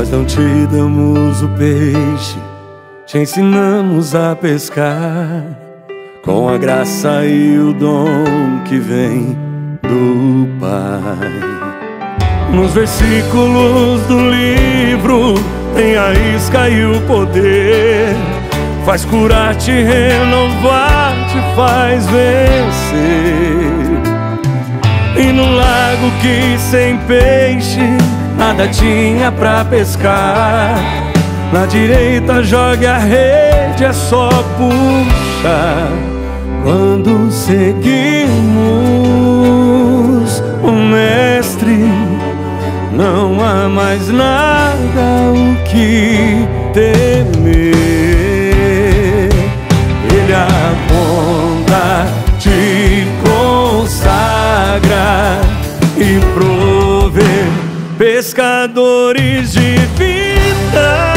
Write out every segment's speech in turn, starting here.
Nós não te damos o peixe, te ensinamos a pescar com a graça e o dom que vem do Pai. Nos versículos do livro tem a isca e o poder, faz curar, te renovar, te faz vencer. E no lago que sem peixe nada tinha pra pescar. Na direita jogue a rede, é só puxar. Quando seguimos o Mestre, não há mais nada o que temer. Ele aponta, te consagra e prover pescadores de vida.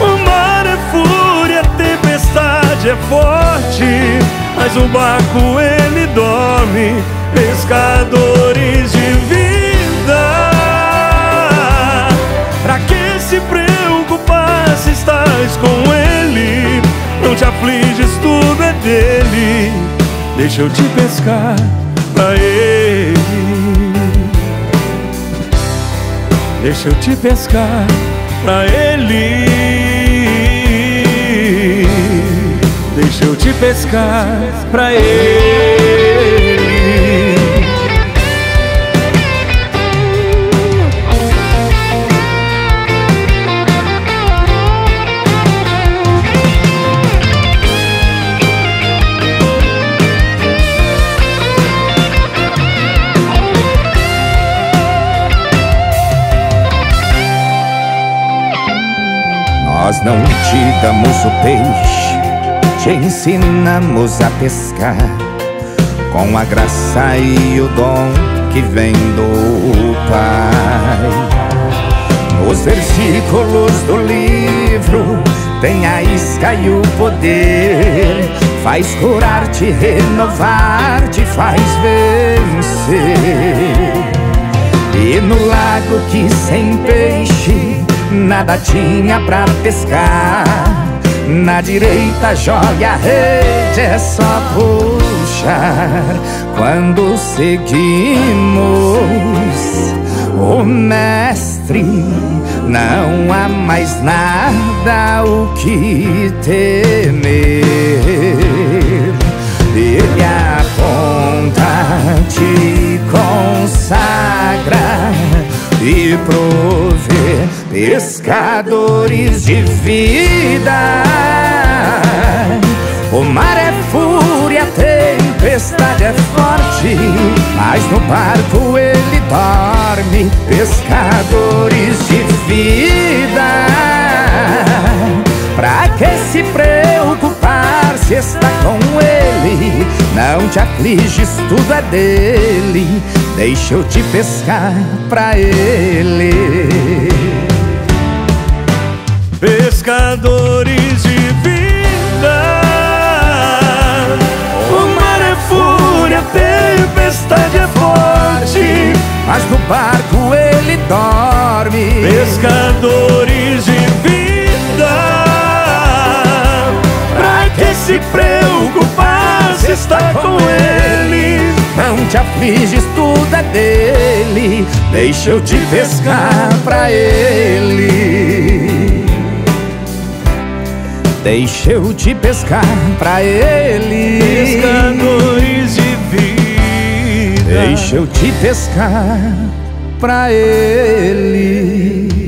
O mar é fúria, a tempestade é forte, mas o barco ele dorme. Pescadores de vida. Pra que se preocupar se estás com ele? Não te afliges, tudo é dele. Deixa eu te pescar pra ele. Deixa eu te pescar pra ele. Deixa eu te pescar pra ele. Não te damos o peixe, te ensinamos a pescar com a graça e o dom que vem do Pai. Nos versículos do livro tem a isca e o poder, faz curar, te renovar, te faz vencer. E no lago que sem peixe nada tinha pra pescar. Na direita jogue a rede, é só puxar. Quando seguimos o Mestre, não há mais nada o que temer. Ele aponta, te consagra e prover pescadores de vida. O mar é fúria, a tempestade é forte, mas no barco ele dorme. Pescadores de vida. Pra que se preocupar se está com ele? Não te afliges, tudo é dele. Deixa eu te pescar pra ele. Pescadores de vida. O mar é fúria, a tempestade é forte, Mas no barco ele dorme. pescadores de vida. Pra que se preocupar se está com ele? Não te afliges, tudo é dele. Deixa eu te pescar pra ele. Deixa eu te pescar pra ele. Pescadores de vida. Deixa eu te pescar pra ele.